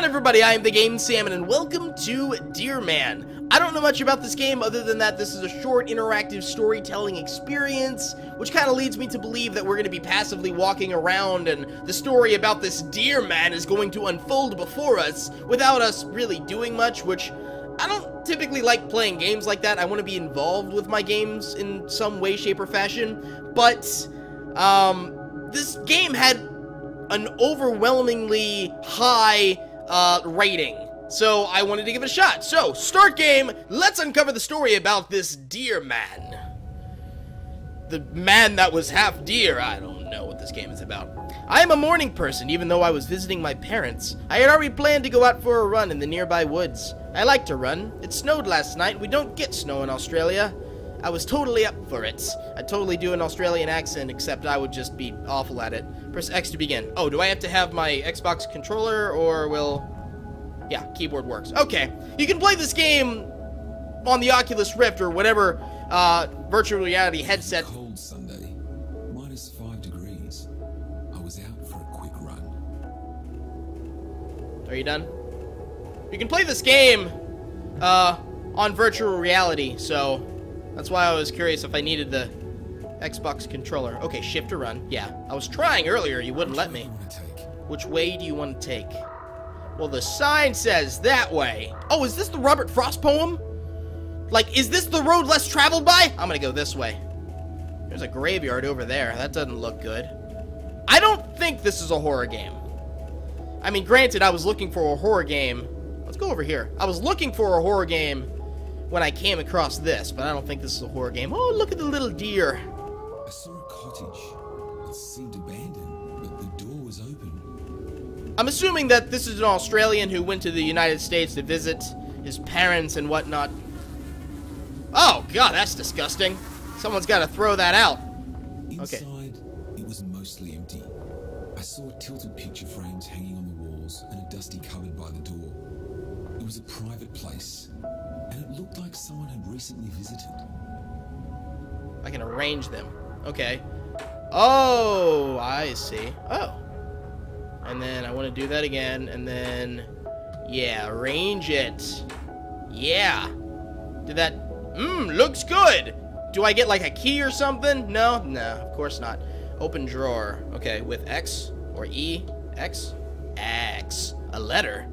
on everybody, I am the Game Salmon and welcome to Deer Man. I don't know much about this game other than that this is a short interactive storytelling experience, which kind of leads me to believe that we're going to be passively walking around and the story about this deer man is going to unfold before us without us really doing much, which I don't typically like playing games like that. I want to be involved with my games in some way, shape, or fashion, but um, this game had an overwhelmingly high uh, rating. So I wanted to give it a shot. So, start game, let's uncover the story about this deer man. The man that was half deer, I don't know what this game is about. I am a morning person, even though I was visiting my parents. I had already planned to go out for a run in the nearby woods. I like to run. It snowed last night, we don't get snow in Australia. I was totally up for it. I'd totally do an Australian accent, except I would just be awful at it. Press X to begin. Oh, do I have to have my Xbox controller, or will... Yeah, keyboard works. Okay, you can play this game on the Oculus Rift, or whatever uh, virtual reality headset. Cold Sunday, minus five degrees. I was out for a quick run. Are you done? You can play this game uh, on virtual reality, so that's why I was curious if I needed the Xbox controller. Okay, shift to run. Yeah, I was trying earlier. You wouldn't let me. Which way do you want to take? Well, the sign says that way. Oh, is this the Robert Frost poem? Like, is this the road less traveled by? I'm gonna go this way. There's a graveyard over there. That doesn't look good. I don't think this is a horror game. I mean, granted, I was looking for a horror game. Let's go over here. I was looking for a horror game when I came across this, but I don't think this is a horror game. Oh, look at the little deer. I saw a cottage. It seemed abandoned, but the door was open. I'm assuming that this is an Australian who went to the United States to visit his parents and whatnot. Oh, God, that's disgusting. Someone's got to throw that out. Inside, it was mostly empty. I saw tilted picture frames hanging on the walls and a dusty cupboard by the door. It was a private place, and it looked like someone had recently visited. I can arrange them. Okay. Oh, I see. Oh. And then I want to do that again, and then... Yeah, arrange it. Yeah. Did that... Mmm, looks good! Do I get, like, a key or something? No? No, of course not. Open drawer. Okay, with X or E? X? X. A letter.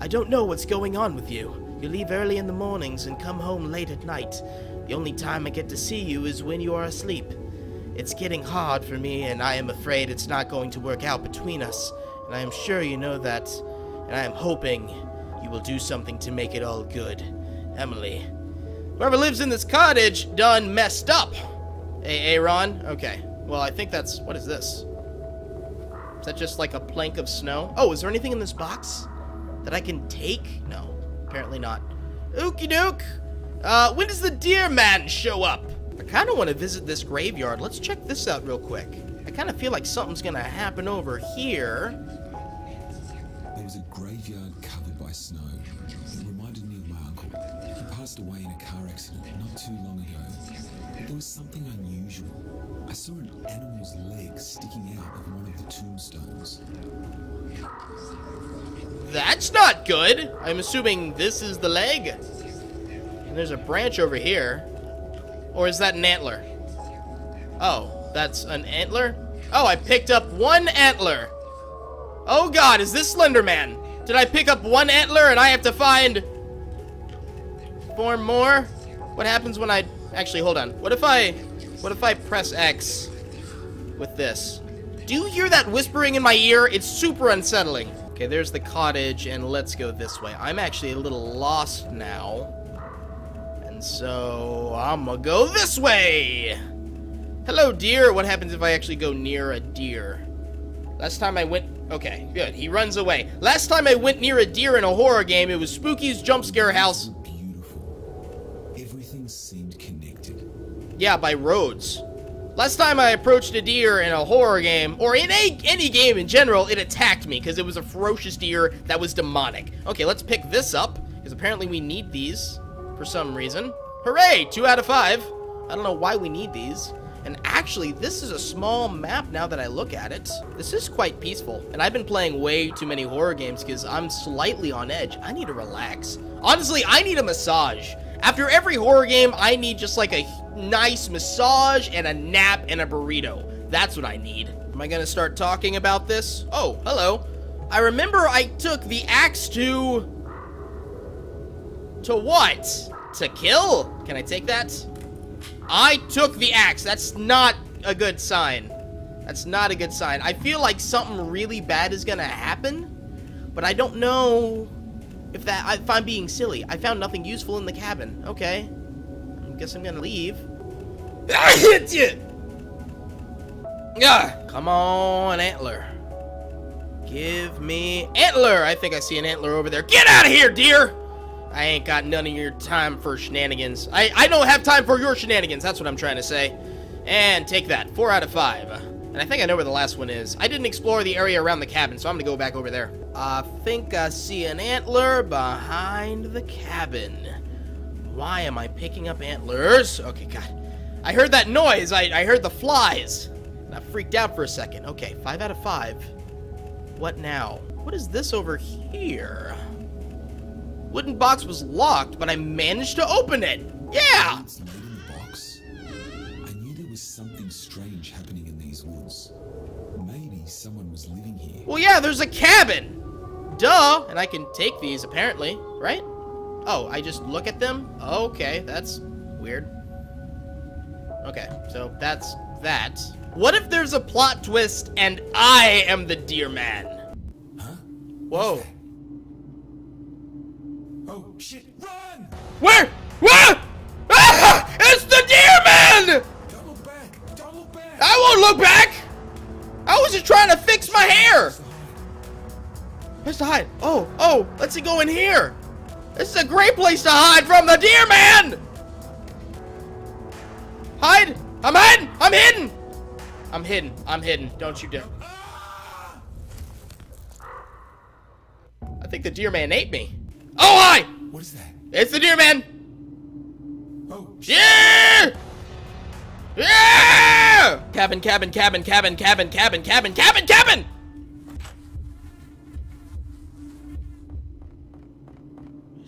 I don't know what's going on with you. You leave early in the mornings and come home late at night. The only time I get to see you is when you are asleep. It's getting hard for me, and I am afraid it's not going to work out between us. And I am sure you know that. And I am hoping you will do something to make it all good. Emily. Whoever lives in this cottage done messed up. Hey, Aaron? Okay. Well, I think that's... What is this? Is that just like a plank of snow? Oh, is there anything in this box that I can take? No, apparently not. Ookie doke. Uh, when does the deer man show up? I kind of want to visit this graveyard. Let's check this out real quick. I kind of feel like something's going to happen over here. There was a graveyard covered by snow. It reminded me of my uncle. He passed away in a car accident not too long ago. But there was something unusual. I saw an animal's leg sticking out of one of the tombstones. That's not good. I'm assuming this is the leg. And there's a branch over here. Or is that an antler? Oh, that's an antler? Oh, I picked up one antler. Oh god, is this Slender Man? Did I pick up one antler and I have to find four more? What happens when I actually hold on? What if I what if I press X with this? Do you hear that whispering in my ear? It's super unsettling. Okay, there's the cottage, and let's go this way. I'm actually a little lost now. And so, I'm gonna go this way! Hello, deer. What happens if I actually go near a deer? Last time I went... Okay, good. He runs away. Last time I went near a deer in a horror game, it was Spooky's Jump Scare House. Beautiful. Everything seemed connected. Yeah, by roads. Last time I approached a deer in a horror game, or in a, any game in general, it attacked me because it was a ferocious deer that was demonic. Okay, let's pick this up, because apparently we need these for some reason. Hooray! Two out of five. I don't know why we need these. And actually, this is a small map now that I look at it. This is quite peaceful. And I've been playing way too many horror games because I'm slightly on edge. I need to relax. Honestly, I need a massage. After every horror game, I need just like a nice massage and a nap and a burrito. That's what I need. Am I gonna start talking about this? Oh, hello. I remember I took the axe to... To what? To kill? Can I take that? I took the axe. That's not a good sign. That's not a good sign. I feel like something really bad is gonna happen, but I don't know if that if I'm being silly. I found nothing useful in the cabin. Okay. I guess I'm gonna leave. I hit you! Yeah. Come on, antler. Give me antler. I think I see an antler over there. Get out of here, deer! I ain't got none of your time for shenanigans. I, I don't have time for your shenanigans. That's what I'm trying to say. And take that. Four out of five. And I think I know where the last one is. I didn't explore the area around the cabin, so I'm to go back over there. I think I see an antler behind the cabin. Why am I picking up antlers? Okay, God. I heard that noise. I, I heard the flies. And I freaked out for a second. Okay, five out of five. What now? What is this over here? Wooden box was locked, but I managed to open it. Yeah! It's the box. I knew there was something strange happening in these woods. Maybe someone was living here. Well, yeah, there's a cabin. Duh. And I can take these, apparently, right? Oh, I just look at them? Okay, that's weird. Okay, so that's that. What if there's a plot twist and I am the deer man? Huh? Whoa. Oh, shit, run! Where? Where? Ah! It's the deer man! Don't look back! Don't look back! I won't look back! I was just trying to fix my hair! Where's the hide? Oh, oh, let's see, go in here. This is a great place to hide from the deer man! Hide! I'm hiding! I'm hidden! I'm hidden. I'm hidden. Don't you dare. I think the deer man ate me. Oh, hi! What is that? It's the deer man! Oh, Yeah! Yeah! Cabin, cabin, cabin, cabin, cabin, cabin, cabin, cabin, cabin!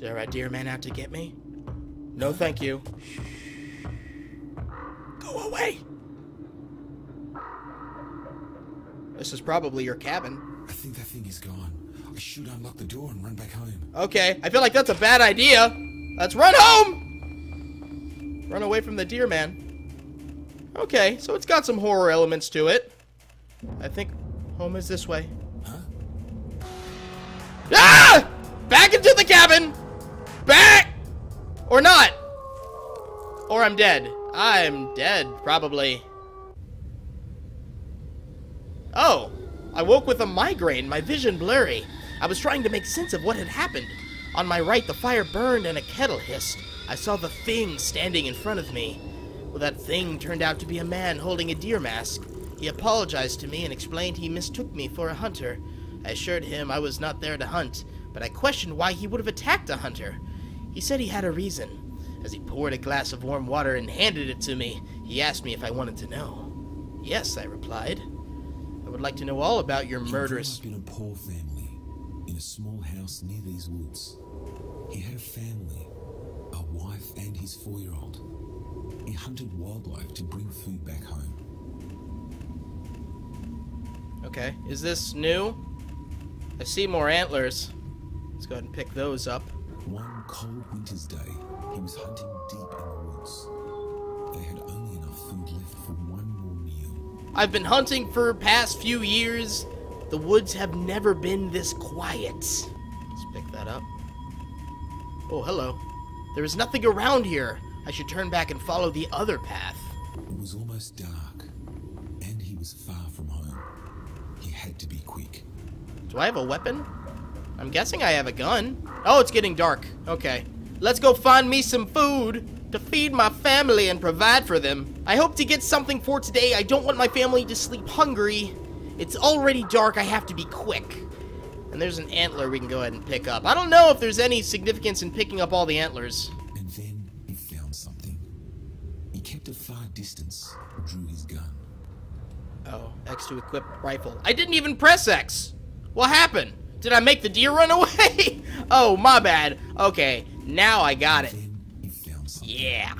Is there a deer man out to get me? No, thank you. Go away! This is probably your cabin. I think that thing is gone. I should unlock the door and run back home. Okay, I feel like that's a bad idea. Let's run home! Run away from the deer man. Okay, so it's got some horror elements to it. I think home is this way. I'm dead. I'm dead, probably. Oh, I woke with a migraine, my vision blurry. I was trying to make sense of what had happened. On my right, the fire burned and a kettle hissed. I saw the thing standing in front of me. Well, that thing turned out to be a man holding a deer mask. He apologized to me and explained he mistook me for a hunter. I assured him I was not there to hunt, but I questioned why he would have attacked a hunter. He said he had a reason. As he poured a glass of warm water and handed it to me, he asked me if I wanted to know. Yes, I replied. I would like to know all about your He murderous. grew up in a poor family, in a small house near these woods. He had a family, a wife and his four-year-old. He hunted wildlife to bring food back home. Okay, is this new? I see more antlers. Let's go ahead and pick those up. One cold winter's day, he was hunting deep in the woods. They had only enough food left for one more meal. I've been hunting for past few years. The woods have never been this quiet. Let's pick that up. Oh, hello. There is nothing around here. I should turn back and follow the other path. It was almost dark, and he was far from home. He had to be quick. Do I have a weapon? I'm guessing I have a gun. Oh, it's getting dark. Okay. Let's go find me some food to feed my family and provide for them. I hope to get something for today. I don't want my family to sleep hungry. It's already dark. I have to be quick. And there's an antler we can go ahead and pick up. I don't know if there's any significance in picking up all the antlers. And then he found something. He kept a far distance, drew his gun. Oh, X to equip rifle. I didn't even press X. What happened? Did I make the deer run away? oh, my bad. Okay, now I got it. He found. Yeah.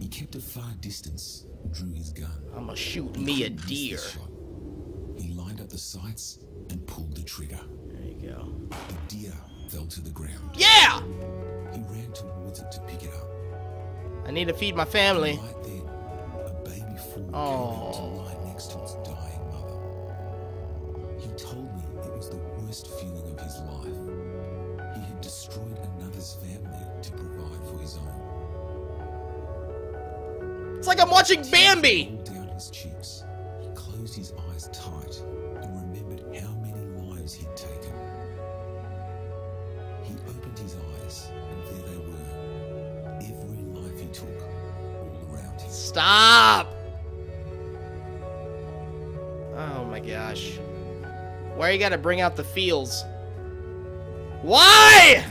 He kept a far distance, drew his gun. I'm gonna shoot me a Couldn't miss the deer. He lined up the sights and pulled the trigger. There you go. The deer fell to the ground. Yeah! He ran towards it to pick it up. I need to feed my family. Right a baby fawn Oh. came to lie next to its dying mother. He told me it was the worst It's like I'm watching Bambi! Down his cheeks. He closed his eyes tight and remembered how many lives he'd taken. He opened his eyes, and there they were. Every life he took, all around him. Stop! Oh my gosh. Why you gotta bring out the feels? Why?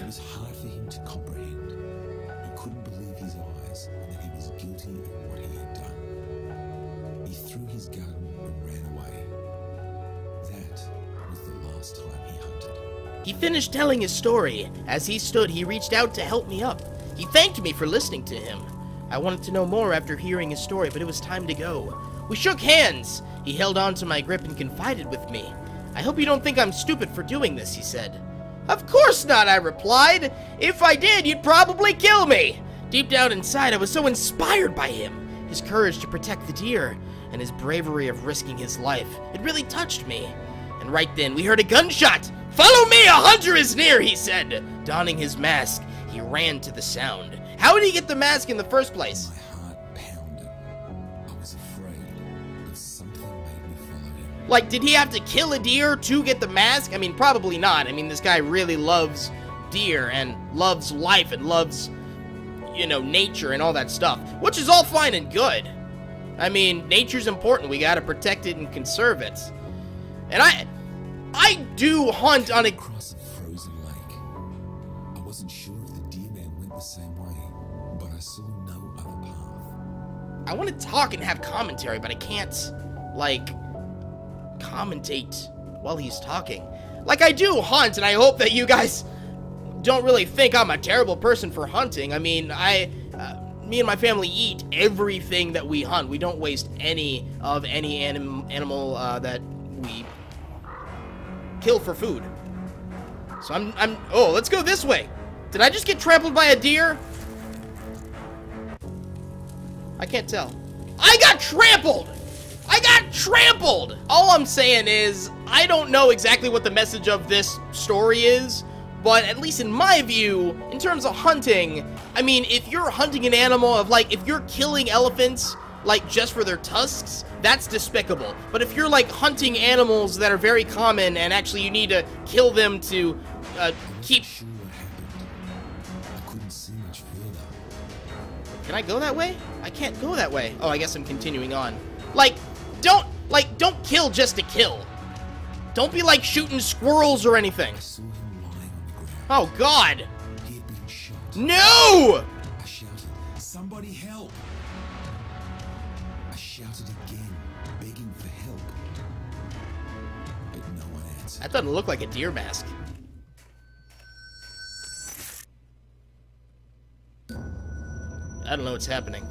Finished telling his story. As he stood, he reached out to help me up. He thanked me for listening to him. I wanted to know more after hearing his story, but it was time to go. We shook hands. He held on to my grip and confided with me. I hope you don't think I'm stupid for doing this, he said. Of course not, I replied. If I did, you'd probably kill me. Deep down inside, I was so inspired by him. His courage to protect the deer, and his bravery of risking his life. It really touched me. And right then, we heard a gunshot. Follow me, a hunter is near, he said. Donning his mask, he ran to the sound. How did he get the mask in the first place? My heart pounded. I was afraid, but something made me follow him. Like, did he have to kill a deer to get the mask? I mean, probably not. I mean, this guy really loves deer and loves life and loves, you know, nature and all that stuff, which is all fine and good. I mean, nature's important. We gotta protect it and conserve it. And I, I do hunt on a Across a frozen lake. I wasn't sure if the deer man went the same way, but I saw no other path. I want to talk and have commentary, but I can't, like, commentate while he's talking. Like, I do hunt, and I hope that you guys don't really think I'm a terrible person for hunting. I mean, I, uh, me and my family eat everything that we hunt. We don't waste any of any anim animal uh, that we kill for food. So I'm, I'm, oh, let's go this way. Did I just get trampled by a deer? I can't tell. I got trampled! I got trampled! All I'm saying is, I don't know exactly what the message of this story is, but at least in my view, in terms of hunting, I mean, if you're hunting an animal of like, if you're killing elephants, like just for their tusks, that's despicable. But if you're like hunting animals that are very common and actually you need to kill them to uh, keep. Sure. I couldn't see much further. Can I go that way? I can't go that way. Oh, I guess I'm continuing on. Like, don't, like, don't kill just to kill. Don't be like shooting squirrels or anything. I saw him lying on the ground. Oh, God. He had been shot. No! I shouted, Somebody help! That doesn't look like a deer mask. I don't know what's happening.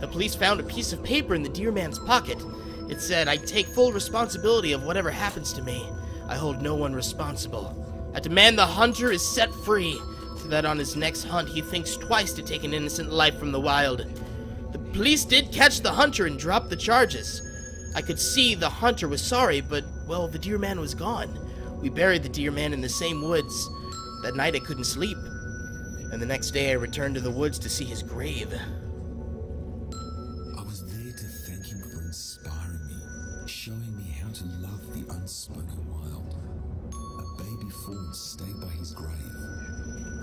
The police found a piece of paper in the deer man's pocket. It said, I take full responsibility of whatever happens to me. I hold no one responsible. I demand the hunter is set free, so that on his next hunt he thinks twice to take an innocent life from the wild. The police did catch the hunter and drop the charges. I could see the hunter was sorry, but, well, the deer man was gone. We buried the deer man in the same woods. That night I couldn't sleep. And the next day I returned to the woods to see his grave. I was there to thank him for inspiring me, showing me how to love the unspoken wild. A baby fawn stayed by his grave,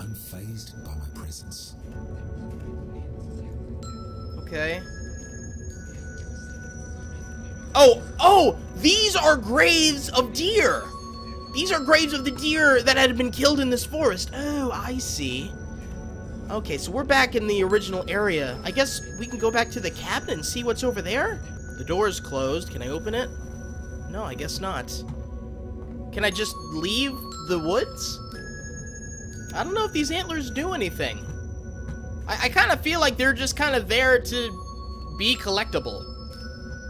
unfazed by my presence. Okay. Oh, oh, these are graves of deer. These are graves of the deer that had been killed in this forest. Oh, I see. Okay, so we're back in the original area. I guess we can go back to the cabin and see what's over there? The door is closed. Can I open it? No, I guess not. Can I just leave the woods? I don't know if these antlers do anything. I, I kind of feel like they're just kind of there to be collectible.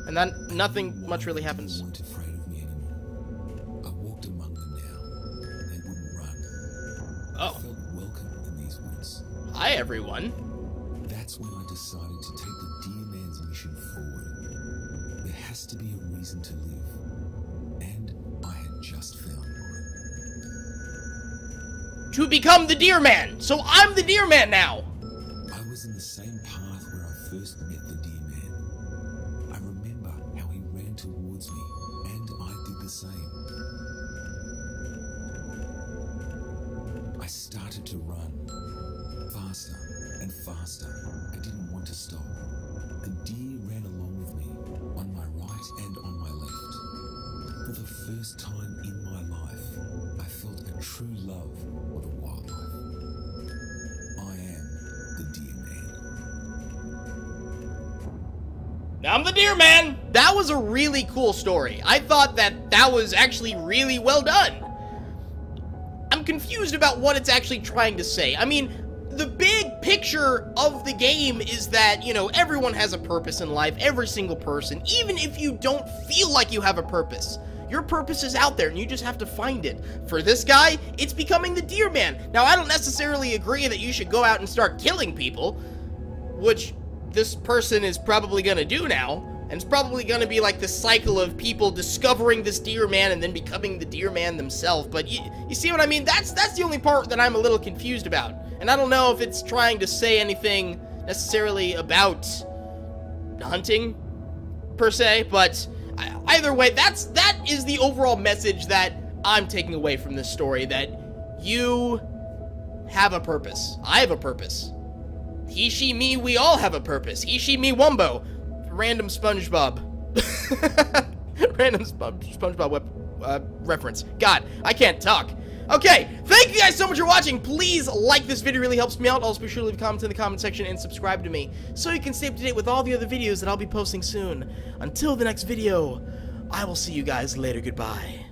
And then nothing much really happens. They weren't afraid of me anymore. I walked among them now, and they wouldn't run. I Oh, felt welcome in these woods. hi everyone. That's when I decided to take the Deer Man's mission forward. There has to be a reason to live, and I had just found mine. To become the Deer Man. So I'm the Deer Man now. I was in the same path where I first met towards me, and I did the same. I started to run. Faster and faster. I didn't want to stop. The deer ran along with me, on my right and on my left. For the first time in my life, I felt a true love for the wildlife. I am the Deer Man. I'm the Deer Man. That was a really cool story. I thought that that was actually really well done. I'm confused about what it's actually trying to say. I mean, the big picture of the game is that, you know, everyone has a purpose in life, every single person, even if you don't feel like you have a purpose. Your purpose is out there and you just have to find it. For this guy, it's becoming the Deer Man. Now, I don't necessarily agree that you should go out and start killing people, which this person is probably gonna do now. And it's probably gonna be like the cycle of people discovering this deer man and then becoming the deer man themselves. But you, you see what I mean? That's that's the only part that I'm a little confused about. And I don't know if it's trying to say anything necessarily about hunting per se, but either way, that's that is the overall message that I'm taking away from this story that you have a purpose. I have a purpose. He, she, me, we all have a purpose. He, she, me, Wumbo. Random SpongeBob. Random Spo- SpongeBob uh, reference. God, I can't talk. Okay, thank you guys so much for watching. Please like this video, really helps me out. Also, be sure to leave a comment in the comment section and subscribe to me so you can stay up to date with all the other videos that I'll be posting soon. Until the next video, I will see you guys later. Goodbye.